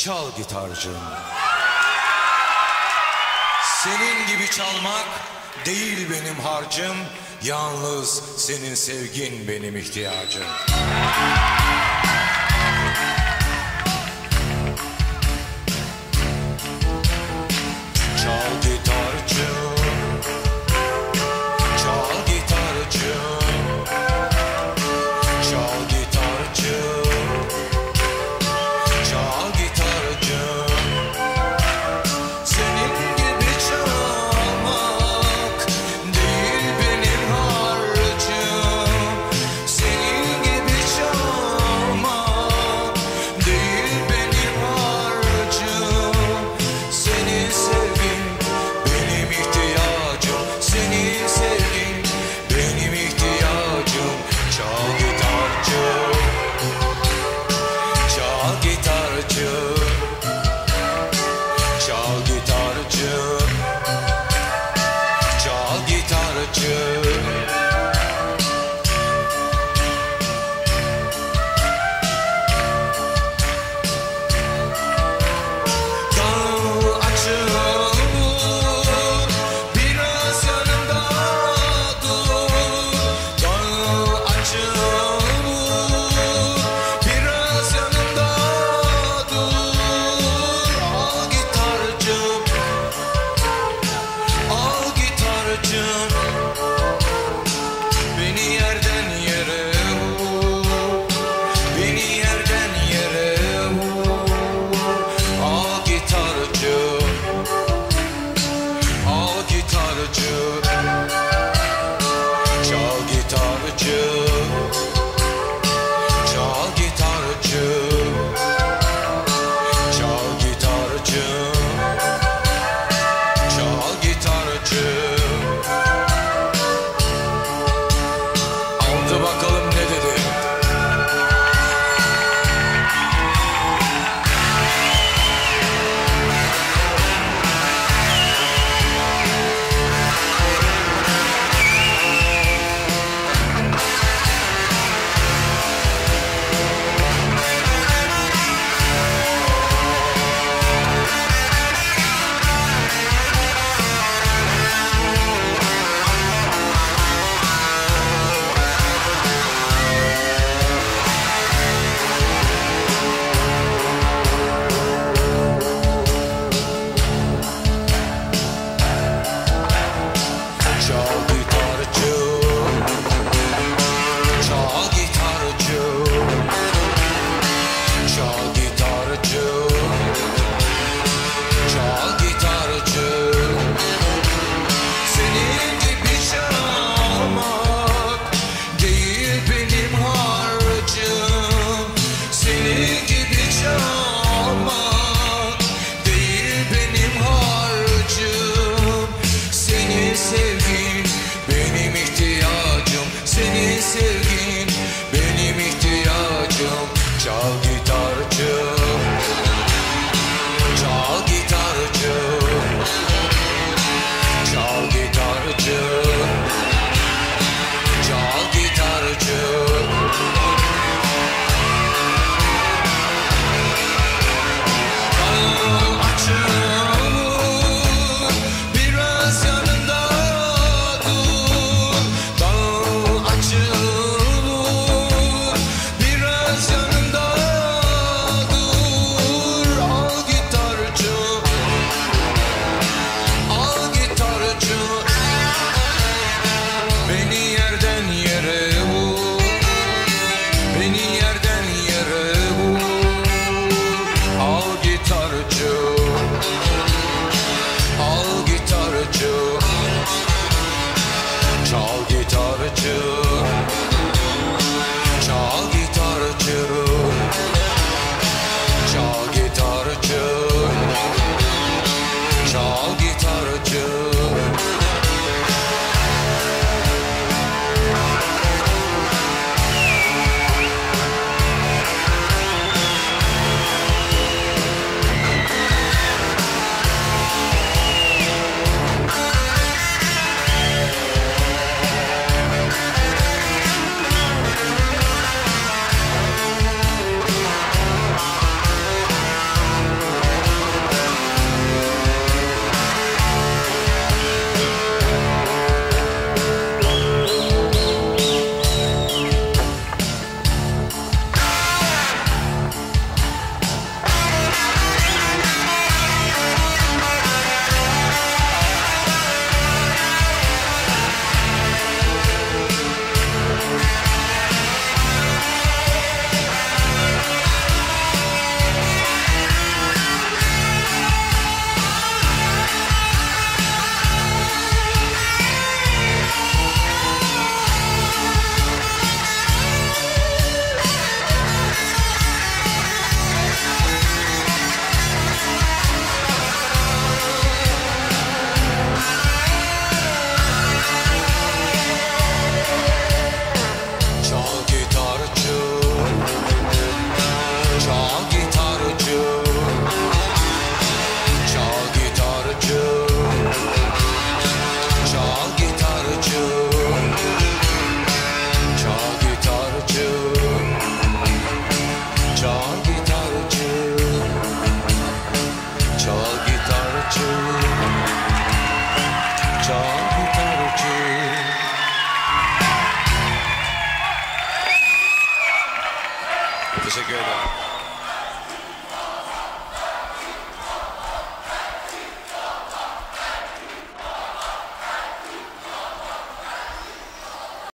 çal gitarcım. Senin gibi çalmak değil benim harcım, yalnız senin sevgin benim ihtiyacım. show. It's a good one.